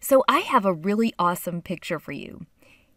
So I have a really awesome picture for you.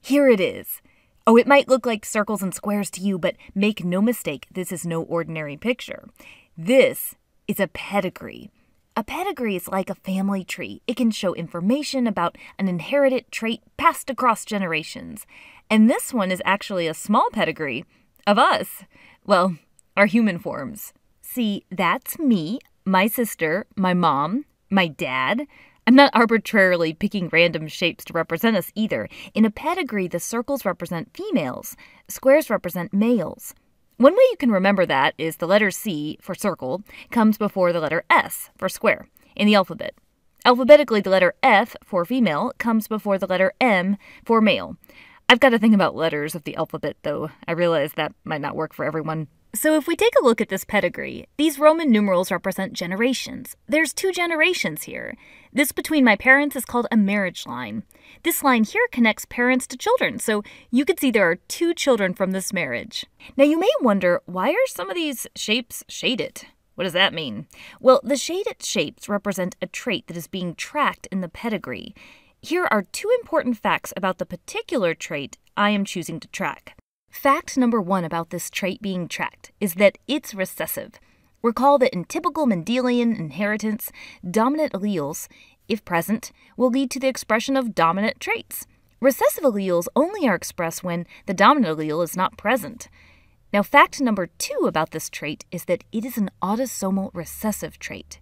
Here it is. Oh, it might look like circles and squares to you, but make no mistake, this is no ordinary picture. This is a pedigree. A pedigree is like a family tree. It can show information about an inherited trait passed across generations. And this one is actually a small pedigree of us. Well, our human forms. See, that's me, my sister, my mom, my dad, I'm not arbitrarily picking random shapes to represent us either. In a pedigree, the circles represent females, squares represent males. One way you can remember that is the letter C for circle comes before the letter S for square in the alphabet. Alphabetically, the letter F for female comes before the letter M for male. I've got to think about letters of the alphabet, though. I realize that might not work for everyone. So, if we take a look at this pedigree, these Roman numerals represent generations. There's two generations here. This between my parents is called a marriage line. This line here connects parents to children, so you could see there are two children from this marriage. Now, you may wonder why are some of these shapes shaded? What does that mean? Well, the shaded shapes represent a trait that is being tracked in the pedigree. Here are two important facts about the particular trait I am choosing to track. Fact number one about this trait being tracked is that it's recessive. Recall that in typical Mendelian inheritance, dominant alleles, if present, will lead to the expression of dominant traits. Recessive alleles only are expressed when the dominant allele is not present. Now, fact number two about this trait is that it is an autosomal recessive trait.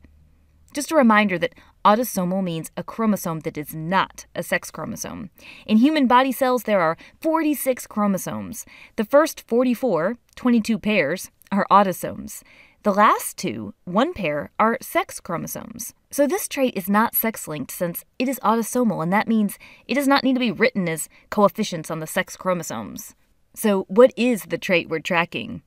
Just a reminder that autosomal means a chromosome that is not a sex chromosome. In human body cells, there are 46 chromosomes. The first 44, 22 pairs, are autosomes. The last two, one pair, are sex chromosomes. So this trait is not sex linked since it is autosomal, and that means it does not need to be written as coefficients on the sex chromosomes. So, what is the trait we're tracking?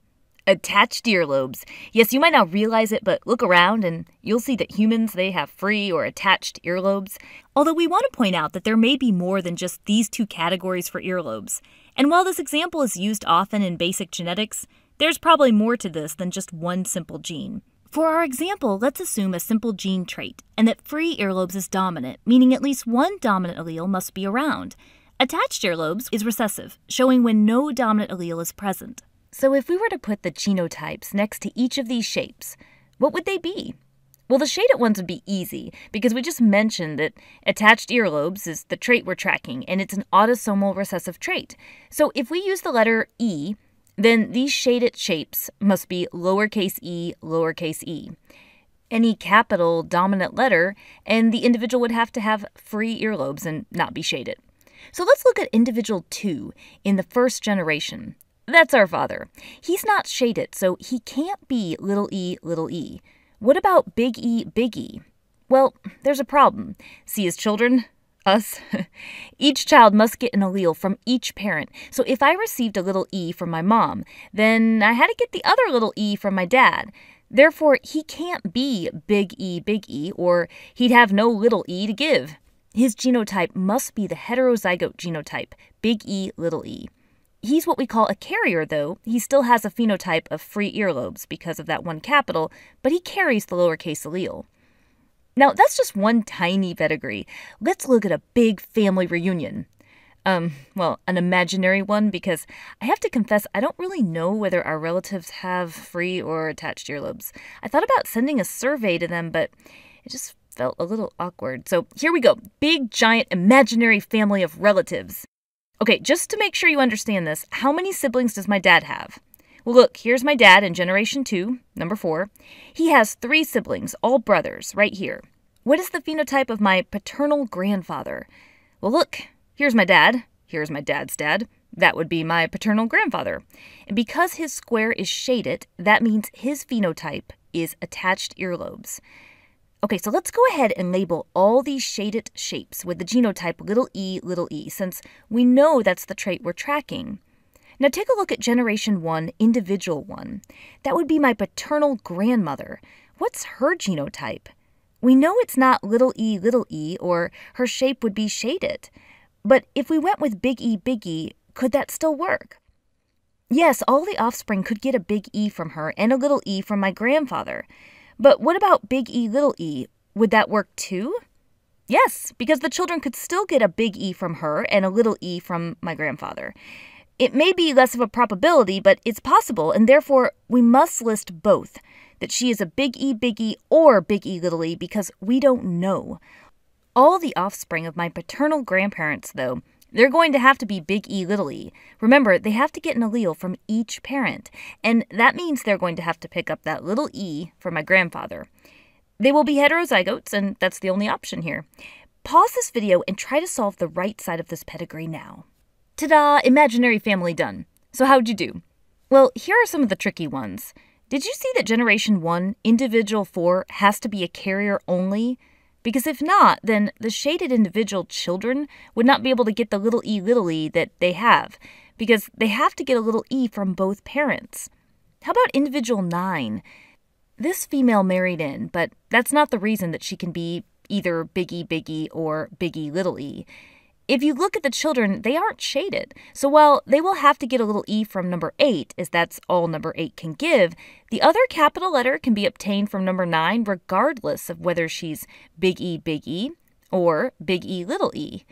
Attached earlobes. Yes, you might not realize it, but look around and you'll see that humans they have free or attached earlobes. Although we want to point out that there may be more than just these two categories for earlobes. And while this example is used often in basic genetics, there's probably more to this than just one simple gene. For our example, let's assume a simple gene trait, and that free earlobes is dominant, meaning at least one dominant allele must be around. Attached earlobes is recessive, showing when no dominant allele is present. So if we were to put the genotypes next to each of these shapes, what would they be? Well, the shaded ones would be easy because we just mentioned that attached earlobes is the trait we're tracking and it's an autosomal recessive trait. So if we use the letter E, then these shaded shapes must be lowercase e, lowercase e. Any capital dominant letter, and the individual would have to have free earlobes and not be shaded. So let's look at individual 2 in the first generation. That's our father. He's not shaded, so he can't be little e, little e. What about big E, big E? Well, there's a problem. See his children? Us? each child must get an allele from each parent. So if I received a little e from my mom, then I had to get the other little e from my dad. Therefore, he can't be big E, big E, or he'd have no little e to give. His genotype must be the heterozygote genotype, big E, little e. He's what we call a carrier, though. He still has a phenotype of free earlobes because of that one capital, but he carries the lowercase allele. Now, that's just one tiny pedigree. Let's look at a big family reunion. Um, well, an imaginary one because I have to confess I don't really know whether our relatives have free or attached earlobes. I thought about sending a survey to them, but it just felt a little awkward. So here we go big, giant, imaginary family of relatives. Okay, just to make sure you understand this, how many siblings does my dad have? Well, look, here's my dad in generation two, number four. He has three siblings, all brothers, right here. What is the phenotype of my paternal grandfather? Well, look, here's my dad. Here's my dad's dad. That would be my paternal grandfather. And because his square is shaded, that means his phenotype is attached earlobes. Okay, so let's go ahead and label all these shaded shapes with the genotype little e, little e, since we know that's the trait we're tracking. Now take a look at generation 1, individual 1. That would be my paternal grandmother. What's her genotype? We know it's not little e, little e, or her shape would be shaded. But if we went with big E, big E, could that still work? Yes, all the offspring could get a big E from her and a little e from my grandfather. But what about big E, little e? Would that work too? Yes, because the children could still get a big E from her and a little e from my grandfather. It may be less of a probability, but it's possible, and therefore we must list both that she is a big E, big E, or big E, little e because we don't know. All the offspring of my paternal grandparents, though, they're going to have to be big E, little e. Remember, they have to get an allele from each parent, and that means they're going to have to pick up that little e from my grandfather. They will be heterozygotes, and that's the only option here. Pause this video and try to solve the right side of this pedigree now. Ta-da! Imaginary family done. So how'd you do? Well, here are some of the tricky ones. Did you see that generation 1, individual 4, has to be a carrier only? Because if not, then the shaded individual children would not be able to get the little e little e that they have, because they have to get a little e from both parents. How about individual 9? This female married in, but that's not the reason that she can be either Big E Big E or Big E Little E. If you look at the children, they aren't shaded. So while they will have to get a little e from number 8, as that's all number 8 can give, the other capital letter can be obtained from number 9 regardless of whether she's Big E Big E or Big E Little E.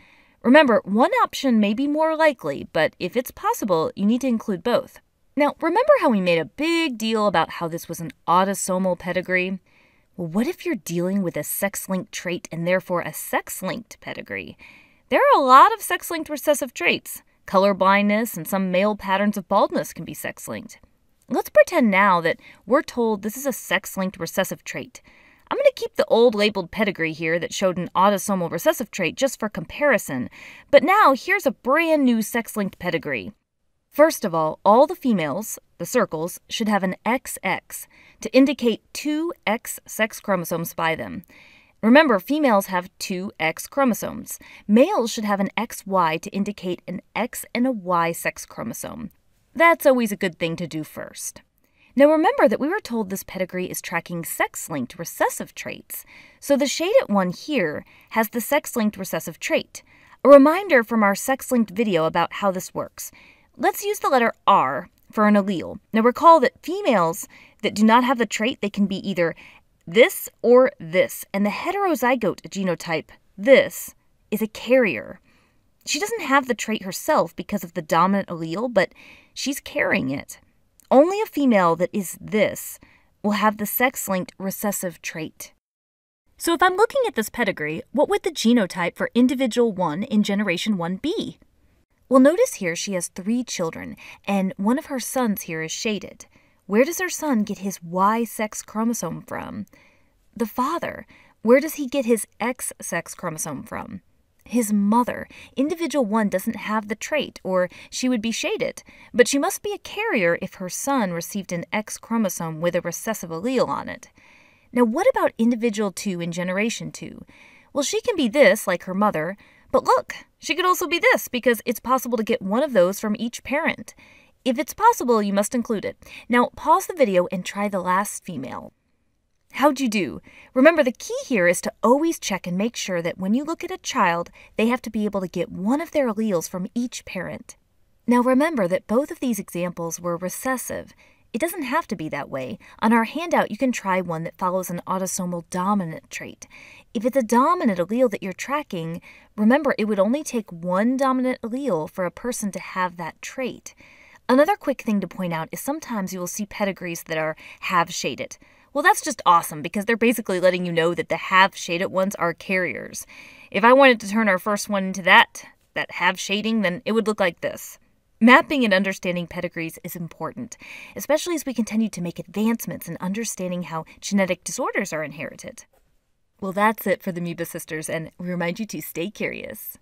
Remember, one option may be more likely, but if it's possible, you need to include both. Now, remember how we made a big deal about how this was an autosomal pedigree? Well, what if you're dealing with a sex linked trait and therefore a sex linked pedigree? There are a lot of sex linked recessive traits. Color blindness and some male patterns of baldness can be sex linked. Let's pretend now that we're told this is a sex linked recessive trait. I'm going to keep the old labeled pedigree here that showed an autosomal recessive trait just for comparison, but now here's a brand new sex linked pedigree. First of all, all the females, the circles, should have an XX to indicate two X sex chromosomes by them. Remember, females have two X chromosomes. Males should have an XY to indicate an X and a Y sex chromosome. That's always a good thing to do first. Now remember that we were told this pedigree is tracking sex-linked recessive traits, so the shaded one here has the sex-linked recessive trait. A reminder from our sex-linked video about how this works. Let's use the letter R for an allele. Now recall that females that do not have the trait, they can be either this or this, and the heterozygote genotype, this, is a carrier. She doesn't have the trait herself because of the dominant allele, but she's carrying it. Only a female that is this will have the sex linked recessive trait. So, if I'm looking at this pedigree, what would the genotype for individual 1 in generation 1 be? Well, notice here she has three children, and one of her sons here is shaded. Where does her son get his Y sex chromosome from? The father. Where does he get his X sex chromosome from? His mother. Individual 1 doesn't have the trait, or she would be shaded, but she must be a carrier if her son received an X chromosome with a recessive allele on it. Now, what about individual 2 in generation 2? Well, she can be this, like her mother, but look, she could also be this because it's possible to get one of those from each parent. If it's possible, you must include it. Now, pause the video and try the last female. How'd you do? Remember, the key here is to always check and make sure that when you look at a child, they have to be able to get one of their alleles from each parent. Now, remember that both of these examples were recessive. It doesn't have to be that way. On our handout, you can try one that follows an autosomal dominant trait. If it's a dominant allele that you're tracking, remember it would only take one dominant allele for a person to have that trait. Another quick thing to point out is sometimes you will see pedigrees that are half shaded. Well, that's just awesome because they're basically letting you know that the half shaded ones are carriers. If I wanted to turn our first one into that, that half shading, then it would look like this. Mapping and understanding pedigrees is important, especially as we continue to make advancements in understanding how genetic disorders are inherited. Well, that's it for the Amoeba Sisters, and we remind you to stay curious.